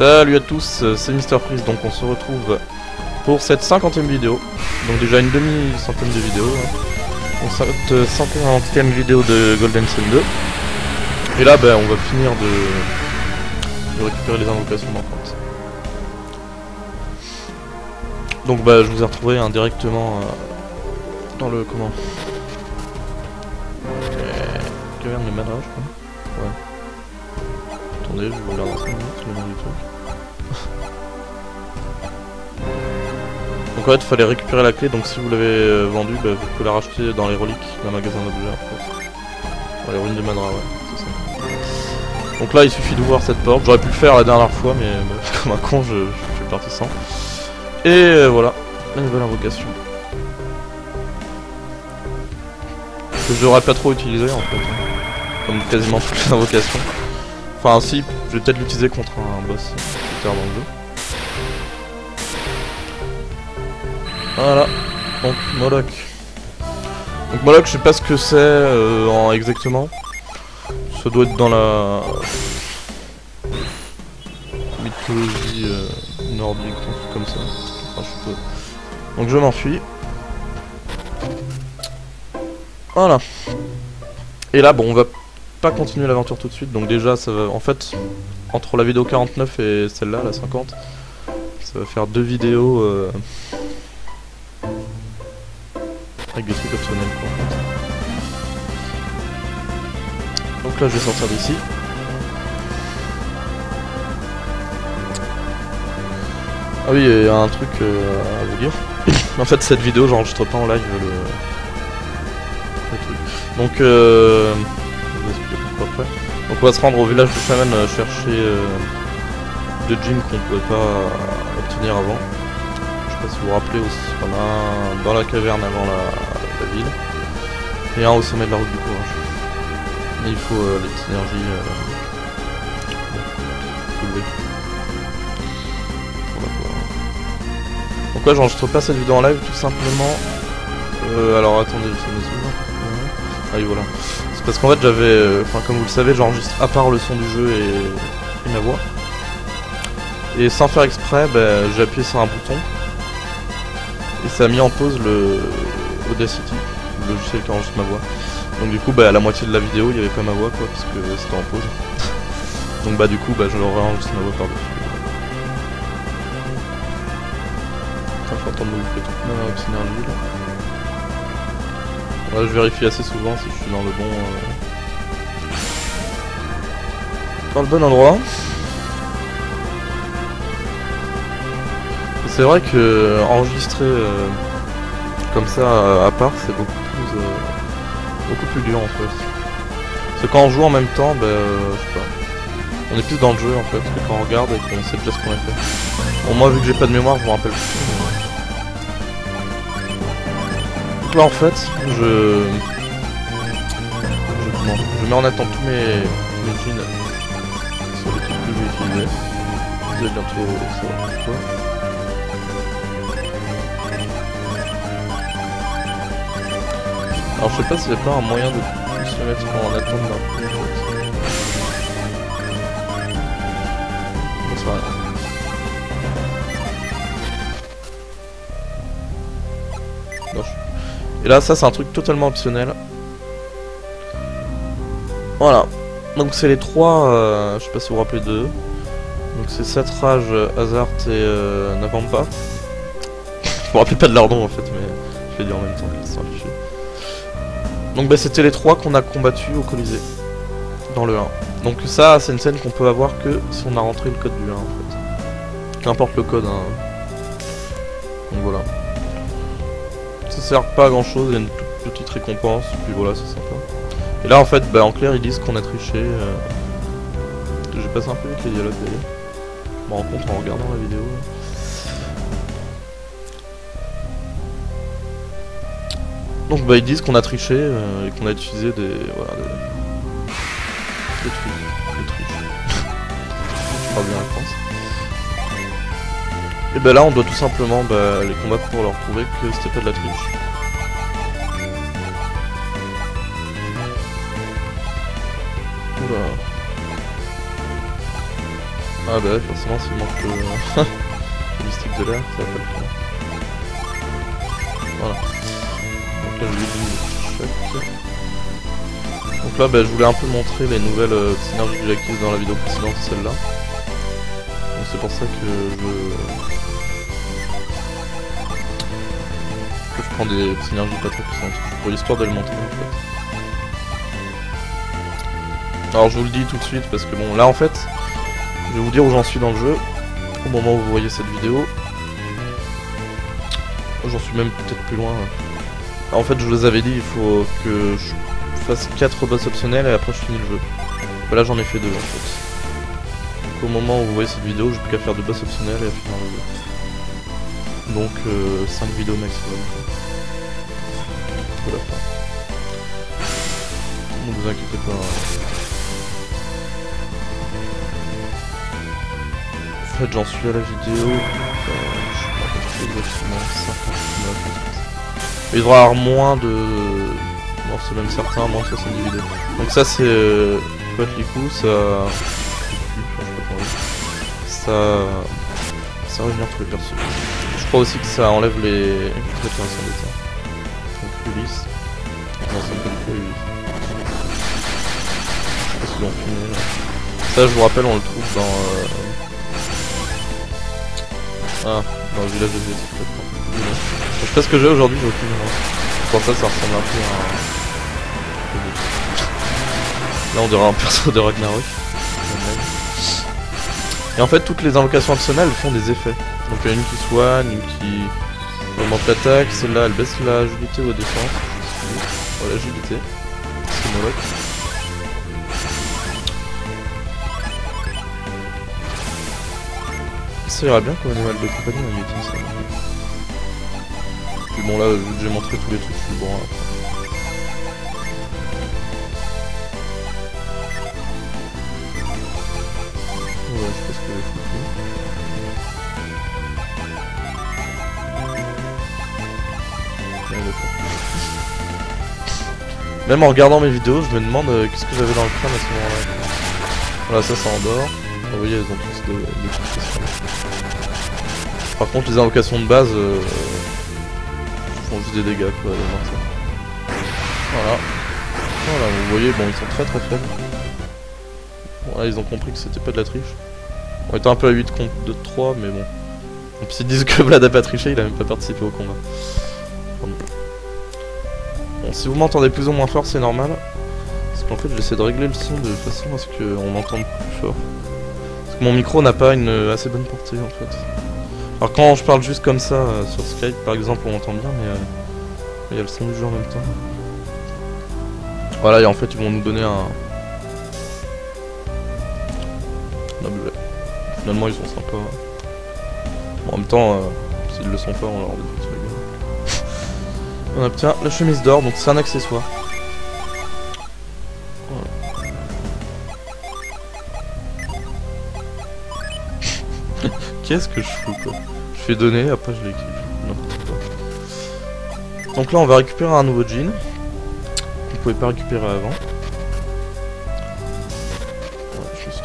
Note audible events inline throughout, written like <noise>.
Salut à tous, euh, c'est Mister Freeze, donc on se retrouve pour cette cinquantième vidéo. Donc déjà une demi-centaine de vidéos. Hein. On s'arrête cinquantième vidéo de Golden Sun 2. Et là, ben, on va finir de, récupérer les invocations manquantes. Donc bah, je vous ai retrouvé hein, dans le... comment? Caverne de Madra, je crois. Ouais. Attendez, je vous regarde dans 5 minutes le nom du truc. donc en fait, il fallait récupérer la clé, donc si vous l'avez euh, vendue, bah, vous pouvez la racheter dans les reliques d'un magasin d'objets en fait. Dans les ruines de Madra, ouais, c'est ça. Donc là, il suffit d'ouvrir cette porte. J'aurais pu le faire la dernière fois, mais bah, <laughs> comme un con, je, suis parti sans. Et euh, voilà, la nouvelle invocation. Que je devrais pas trop utiliser en fait. Hein. Comme quasiment toutes les invocations. Enfin si, je vais peut-être l'utiliser contre un boss plus tard dans le jeu. Voilà, donc Moloch. Donc Moloch, je sais pas ce que c'est euh, exactement. Ça doit être dans la mythologie euh, nordique, un truc comme ça. Donc je m'enfuis. Voilà. Et là, bon, on va pas continuer l'aventure tout de suite. Donc déjà, ça va... En fait, entre la vidéo 49 et celle-là, la 50, ça va faire deux vidéos... Euh... Avec des trucs optionnels, quoi. Donc là, je vais sortir d'ici. Ah oui, il y a un truc euh, à vous dire. <coughs> en fait, cette vidéo, j'enregistre pas en live le, le truc. Donc, euh... expliquer pourquoi après. Donc, on va se rendre au village de Shaman euh, chercher euh, deux gyms qu'on pouvait pas obtenir avant. Je sais pas si vous vous rappelez aussi, on a un dans la caverne avant la, ville et un au sommet de la route du courage. Mais il faut euh, les synergies euh, soulever. Pourquoi j'enregistre pas cette vidéo en live Tout simplement... Euh, alors attendez, je mes Ah oui voilà. Parce qu'en fait j'avais... Euh, enfin comme vous le savez, j'enregistre à part le son du jeu et, ma voix. Et sans faire exprès, bah, j'ai appuyé sur un bouton. Et ça a mis en pause le Audacity, le logiciel qui enregistre ma voix. Donc du coup, bah, à la moitié de la vidéo, il y avait pas ma voix quoi, parce que c'était en pause. <laughs> Donc bah du coup, bah, je réenregistre ma voix par-dessus. je suis en train de m'ouvrir toute ma synergie là. Je vérifie assez souvent si je suis dans le bon... Euh... Dans le bon endroit. C'est vrai que euh, enregistrer euh, comme ça à part c'est beaucoup plus euh, beaucoup plus dur en fait. Parce que quand on joue en même temps, ben je sais pas. On est plus dans le jeu en fait que quand on regarde et qu'on sait déjà ce qu'on a fait. Bon moi vu que j'ai pas de mémoire je me rappelle plus. Là en fait, je... Je, je mets en attente tous mes, mes jeans sur les trucs que je vais utiliser. Vous allez bientôt savoir pourquoi. Alors je sais pas s'il n'y a pas un moyen de se mettre en attente d'un coup. Bon. Et là, ça, c'est un truc totalement optionnel. Voilà. Donc, c'est les trois... Euh, je sais pas si vous vous rappelez d'eux. Donc, c'est Satrage, Hazard et euh, Navampa. <laughs> je me rappelle pas de leur nom, en fait, mais je vais dire en même temps qu'ils sont affichés. Donc, bah, c'était les trois qu'on a combattus au Colisée. Dans le 1. Donc, ça, c'est une scène qu'on peut avoir que si on a rentré le code du 1, en fait. Qu'importe le code, hein. Donc, voilà ça sert pas à grand chose, il y a une toute petite récompense, puis voilà, c'est sympa. Et là en fait, bah, en clair, ils disent qu'on a triché. Euh... J'ai passé un peu vite les dialogues d'ailleurs. Je me rends compte en regardant la vidéo. Donc bah ils disent qu'on a triché euh, et qu'on a utilisé des... voilà, des... trucs. <laughs> Je parle bien la France. Et ben là on doit tout simplement bah, les combattre pour leur prouver que c'était pas de la triche. Oula. Ah bah ouais, forcément s'il manque <laughs> le... le stick de l'air, ça va pas le faire. Voilà. Donc là je. Donc là bah, je voulais un peu montrer les nouvelles euh, synergies acquises dans la vidéo précédente, celle-là. C'est pour ça que je... je prends des synergies pas très puissantes. Pour l'histoire montrer en fait. Alors je vous le dis tout de suite parce que bon là en fait je vais vous dire où j'en suis dans le jeu au moment où vous voyez cette vidéo. J'en suis même peut-être plus loin. en fait je vous avais dit il faut que je fasse 4 boss optionnels et après je finis le jeu. là j'en ai fait deux en fait. Au moment où vous voyez cette vidéo j'ai plus qu'à faire deux boss optionnels et à finir le jeu. Donc 5 euh, vidéos maximum. Voilà. Ne vous inquiétez pas. Hein. fait j'en suis à la vidéo. Euh, je exactement 59. Il devrait y avoir moins de. Non c'est même certain, moins de 70 vidéos. Donc ça c'est euh, Liku, ça. Ça. Ça revient tous les persos. Je crois aussi que ça enlève les. ça. Je vous rappelle on le trouve dans. Euh, ah, dans le village de Zé, Je sais pas ce que j'ai aujourd'hui, j'ai aucune Pour ça, ça ressemble un peu à... Là, on dirait un <laughs> perso de Ragnarok. Et en fait, toutes les invocations optionnelles font des effets. Donc il y a une qui soigne, une qui augmente l'attaque, celle-là elle baisse la agilité ou la défense. Voilà, agilité. C'est Moloch. ça ira bien comme animal de compagnie un Yeti ça. Puis bon là j'ai montré tous les trucs, je suis bon après. Même en regardant mes vidéos, je me demande euh, qu'est-ce que j'avais dans le crâne à ce moment-là. Voilà, ça, ça endort. Vous voyez, elles ont tous des, des par contre, les invocations de base euh, font juste des dégâts quoi. Voilà. Voilà, vous voyez, bon, ils sont très très faibles. Bon, là, ils ont compris que c'était pas de la triche. On était un peu à 8 contre 2 3, mais bon. Donc, s'ils disent que <laughs> Vlad a pas triché, il a même pas participé au combat. Bon, si vous m'entendez plus ou moins fort, c'est normal. Parce qu'en fait, j'essaie de régler le son de façon à ce qu'on m'entende plus fort. Parce que mon micro n'a pas une assez bonne portée en fait. Alors quand je parle juste comme ça euh, sur Skype par exemple on entend bien mais euh, il y a le son du jeu en même temps. Voilà et en fait ils vont nous donner un... objet. Finalement ils sont sympas. Bon, en même temps euh, s'ils le sont pas on leur dit <laughs> On obtient la chemise d'or donc c'est un accessoire. <laughs> Qu'est-ce que je fous quoi? Je fais donner, après je l'équipe. Donc là on va récupérer un nouveau jean. Qu'on pouvait pas récupérer avant. Ouais, je suis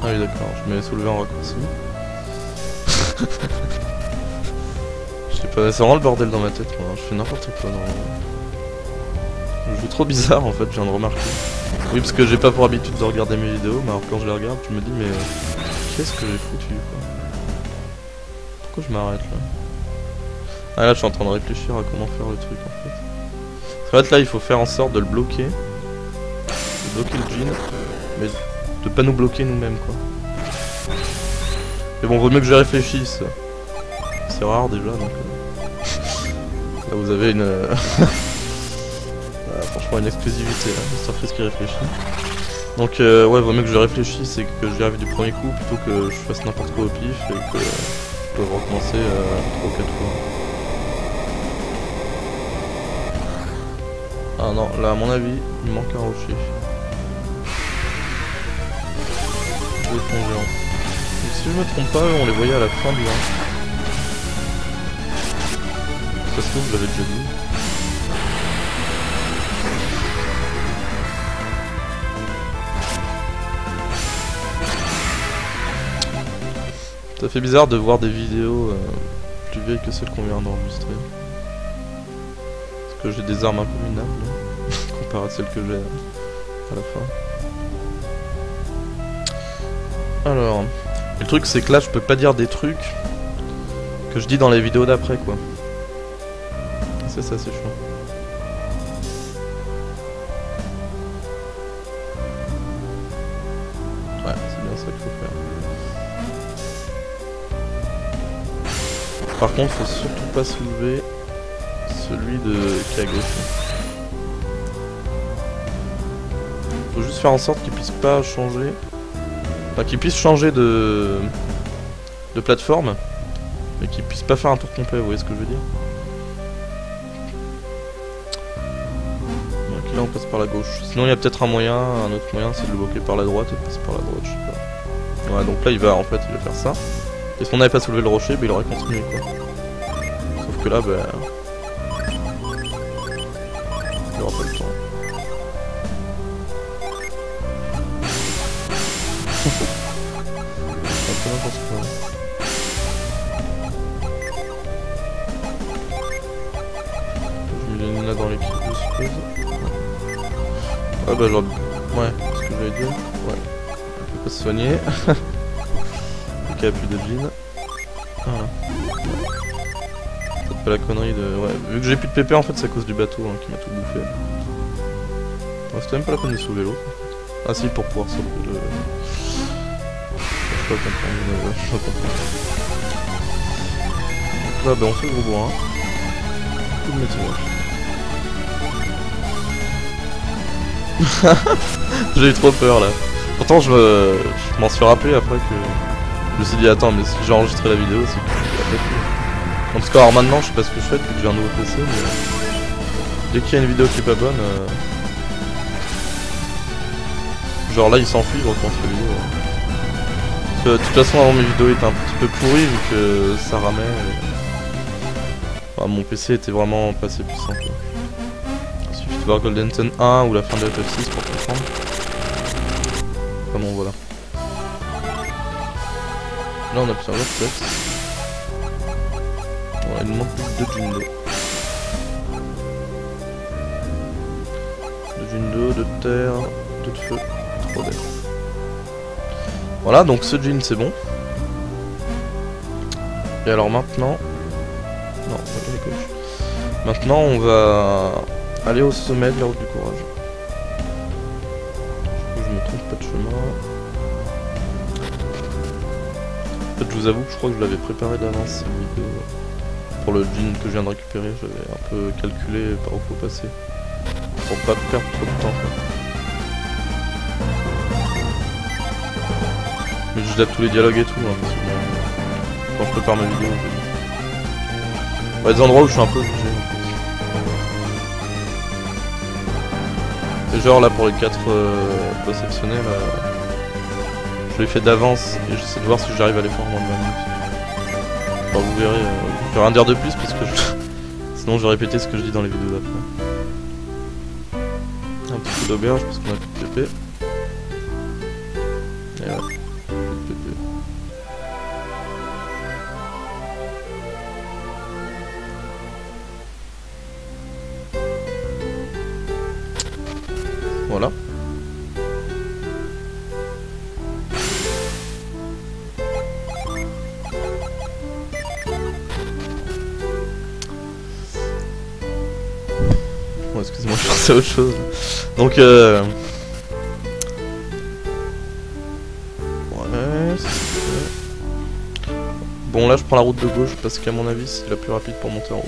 Ah oui d'accord, je m'avais soulevé en raccourci. <laughs> c'est vraiment le bordel dans ma tête, moi. Je fais n'importe quoi dans... Je joue trop bizarre en fait, je viens de remarquer. Oui, parce que j'ai pas pour habitude de regarder mes vidéos, mais alors quand je les regarde, je me dis, mais euh, qu'est-ce que j'ai foutu quoi Pourquoi je m'arrête là? Ah là, je suis en train de réfléchir à comment faire le truc en fait. En fait, là, il faut faire en sorte de le bloquer. Bloquer le jean, mais de pas nous bloquer nous-mêmes quoi. Mais bon, vaut mieux que je réfléchisse. C'est rare déjà donc. Euh. Là vous avez une... Euh, <laughs> franchement une exclusivité, là, hein, surprise qui réfléchit. Donc euh, ouais, vaut mieux que je réfléchisse et que j'y arrive du premier coup plutôt que je fasse n'importe quoi au pif et que je peux recommencer euh, 3 ou 4 fois. Ah non, là à mon avis, il manque un rocher. Si je me trompe pas, on les voyait à la fin du 1. Ça se trouve, je l'avais déjà dit. Ça fait bizarre de voir des vidéos euh, plus vieilles que celles qu'on vient d'enregistrer. Parce que j'ai des armes un peu minables, comparé à celles que j'ai à la fin. Alors, le truc c'est que là je peux pas dire des trucs que je dis dans les vidéos d'après quoi. C'est ça, c'est chiant. Ouais, c'est bien ça qu'il faut faire. Par contre, faut surtout pas soulever celui de qui est à gauche. Faut juste faire en sorte qu'il puisse pas changer. Enfin, qu'il puisse changer de de plateforme, mais qu'il puisse pas faire un tour complet. Vous voyez ce que je veux dire Donc là, on passe par la gauche. Sinon, il y a peut-être un moyen, un autre moyen, c'est de le bloquer par la droite et de passer par la droite. Je sais pas. Ouais, donc là, il va en fait, il va faire ça. Et si on n'avait pas soulevé le rocher, bah, il aurait continué quoi. Sauf que là, bah. Il aura pas le temps. Je mets les là dans l'équipe, je suppose. Ah bah genre... Ouais, ce que j'allais dire. Ouais. On peut pas se soigner. <laughs> Ok, plus de jean. Voilà. Peut-être pas la connerie de... Ouais, vu que j'ai plus de PP en fait c'est à cause du bateau hein, qui m'a tout bouffé. Ouais, c'était même pas la peine de soulever l'autre. Ah si, pour pouvoir sauver le... Pas comprendre, je pas. Donc là, bah on fait gros bois. Hein. Tout le métier. <laughs> J'ai eu trop peur là. Pourtant je me- je m'en suis rappelé après que je me suis dit attends mais si j'ai enregistré la vidéo c'est que. En tout cas alors maintenant je sais pas ce que je fais depuis que j'ai un nouveau PC mais dès qu'il y a une vidéo qui est pas bonne euh, genre là il s'enfuit je recommence la vidéo. De toute façon avant mes vidéos étaient un petit peu pourries vu que ça ramait. et- mon PC était vraiment pas assez puissant quoi. Il suffit de voir Golden Sun 1 ou la fin de FF6 pour comprendre. Enfin bon voilà. Là on a plusieurs flex. Voilà, il nous manque plus Jindo. Deux Jindo, deux de terre, de feu, trois d'air. Voilà, donc ce jean c'est bon. Et alors maintenant... Non. Maintenant on va aller au sommet de la route du courage. Je me trompe pas de chemin. En fait, je vous avoue que je crois que je l'avais préparé d'avance cette. Pour le jean que je viens de récupérer, j'avais un peu calculé par où faut passer. Pour pas perdre trop de temps. Tous les dialogues et tout, hein, parce que bon, quand je prépare ma vidéo. a des endroits où je suis un peu obligé. Et genre là pour les 4 boss exceptionnels, euh, je l'ai fait d'avance et j'essaie de voir si j'arrive à les faire en moins de 20 minutes. Enfin, vous verrez, euh, je vais rien dire de plus parce que je... <laughs> sinon je vais répéter ce que je dis dans les vidéos d'après. Un petit peu d'auberge parce qu'on a plus de PP. Autre chose. Donc, euh... Bon, là, je prends la route de gauche parce qu'à mon avis, c'est la plus rapide pour monter en haut.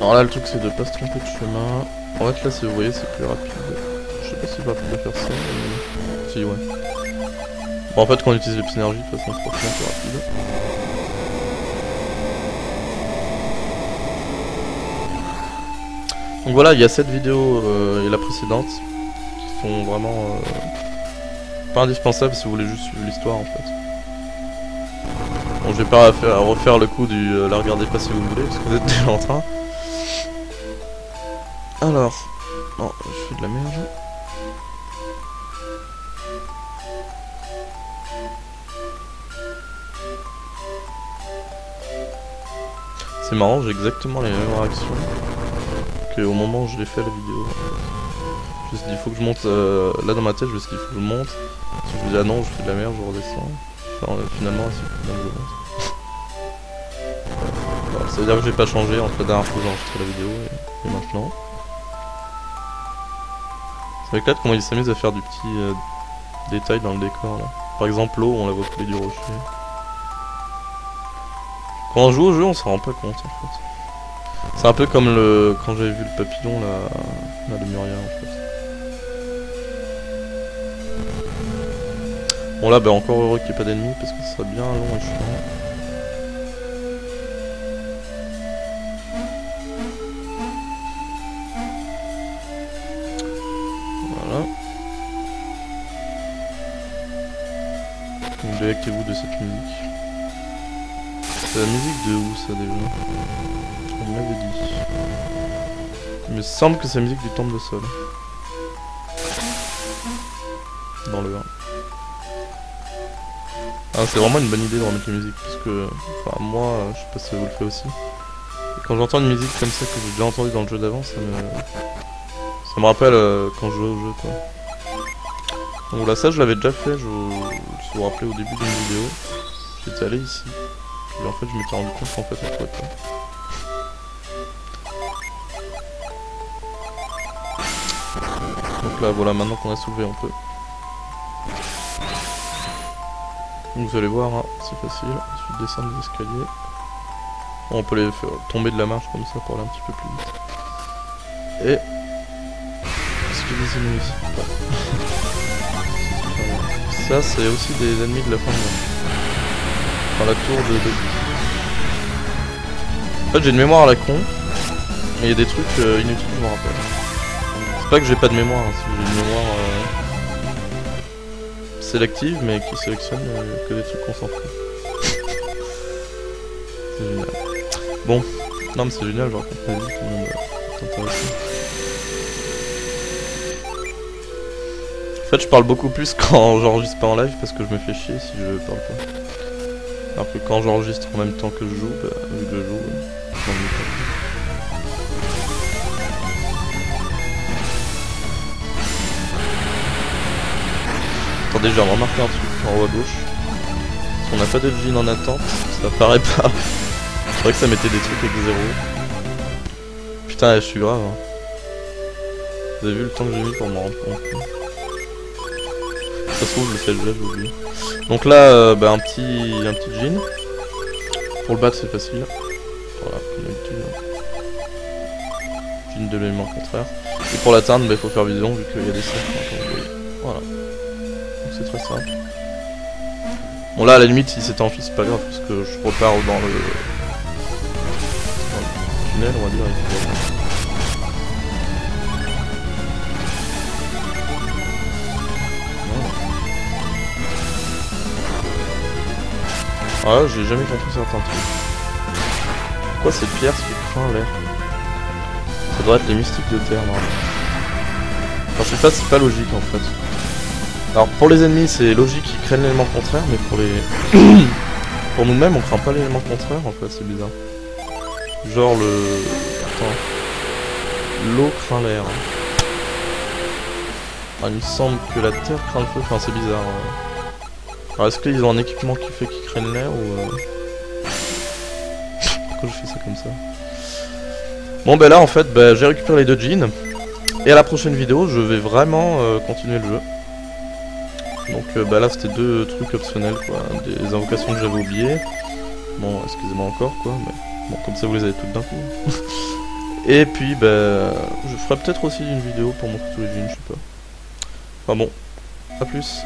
Alors là, le truc, c'est de pas se tromper de chemin. En fait, là, c'est- vous voyez, c'est plus rapide. Pas faire mais... Si, ouais. Bon, en fait, quand on utilise les synergies, de toute façon, c'est plus rapide. Donc voilà, il y a cette vidéo euh, et la précédente qui sont vraiment euh, pas indispensables si vous voulez juste suivre l'histoire en fait. Bon, je vais pas refaire, refaire le coup du euh, la regardez pas si vous voulez parce que vous êtes déjà en train. Alors, non, je fais de la merde. C'est marrant, j'ai exactement les mêmes réactions que au moment où je l'ai fait la vidéo. Je me suis dit, il faut que je monte. euh, là dans ma tête, je me suis dit, il faut que je monte. Si je me dis, ah non, je fais de la merde, je redescends. Euh, finalement, c'est je monte. Voilà, ça veut dire que j'ai pas changé entre la dernière fois que j'ai enregistré la vidéo et, et maintenant. Ça m'éclate comment ils s'amusent à faire du petit euh, détail dans le décor là. Par exemple, l'eau, on la voit couler du rocher. Quand on joue au jeu, on s'en rend pas compte en fait. C'est un peu comme le quand j'avais vu le papillon là, là de Muria en fait. Bon là, bah encore heureux qu'il n'y ait pas d'ennemis parce que ce serait bien long et chiant. Voilà. Donc délectez-vous de cette musique. C'est la musique de où ça déjà On m'avait dit. Il me semble que c'est la musique du temple de sol. Dans le 1. Ah, c'est vraiment une bonne idée de remettre la musique parce que, enfin, moi, je sais pas si vous le faites aussi. Quand j'entends une musique comme ça que j'ai déjà entendue dans le jeu d'avant, ça me, ça me rappelle euh, quand je jouais au jeu, quoi. Donc voilà, ça je l'avais déjà fait, je, vous vous rappelez au début d'une vidéo, j'étais allé ici. En fait, je m'étais rendu compte qu'en fait, on pouvait pas. Donc là, voilà, maintenant qu'on a soulevé, on peut. Vous allez voir, hein, c'est facile, il suffit de descendre les escaliers. On peut les faire tomber de la marche comme ça pour aller un petit peu plus vite. Et... Y a des ennemis Pas. Ça, c'est aussi des ennemis de la fin de manche. Enfin, la tour de... En fait, j'ai une mémoire à la con, mais il y a des trucs euh, inutiles, je me rappelle. C'est pas que j'ai pas de mémoire, hein, c'est j'ai une mémoire... Euh sélective mais qui sélectionne euh, que des trucs fout. <laughs> c'est génial. Bon, non mais c'est génial, je raconte ma vie, tout le monde. En fait, je parle beaucoup plus <laughs> quand j'enregistre pas en live parce que je me fais chier si je parle pas. Alors que quand j'enregistre en même temps que je joue, bah, vu je joue, je. Attendez, j'ai remarqué un truc en haut à gauche. Si on n'a pas de jean en attente, ça paraît pas. C'est vrai que ça mettait des trucs avec zéro. Putain, je suis grave. Hein. Vous avez vu le temps que j'ai mis pour m'en rendre compte Ça se trouve, je le fais déjà, j'ai oublié. Donc là, euh, bah, un petit un petit jean. Pour le battre, c'est facile. Hein. Jean de l'élément contraire. Et pour l'atteindre, il faut faire vision vu qu'il y a des cercles. Voilà. Donc c'est très simple. Bon là à la limite si c'était en fil c'est pas grave parce que je repars dans le, dans le tunnel on va dire. Ah j'ai jamais compris certains trucs. Cette pierre qui craint l'air Ça devrait être les mystiques de terre normalement. Enfin je sais pas c'est pas logique en fait. Alors pour les ennemis c'est logique qu'ils craignent l'élément contraire mais pour les <coughs> pour nous-mêmes on craint pas l'élément contraire en fait c'est bizarre. Genre le attends l'eau craint l'air. Ah, il me semble que la terre craint le feu, enfin c'est bizarre. ouais. Alors est-ce qu'ils ont un équipement qui fait qu'ils craignent l'air ou euh... Pourquoi je fais ça comme ça Bon ben là en fait bah, j'ai récupéré les deux jeans et à la prochaine vidéo je vais vraiment euh, continuer le jeu. Donc euh, bah là c'était deux trucs optionnels quoi, des invocations que j'avais oubliées. Bon excusez-moi encore quoi, mais bon comme ça vous les avez toutes d'un coup. <laughs> Et puis bah je ferai peut-être aussi une vidéo pour montrer tous les jeans, je sais pas. Enfin bon, à plus.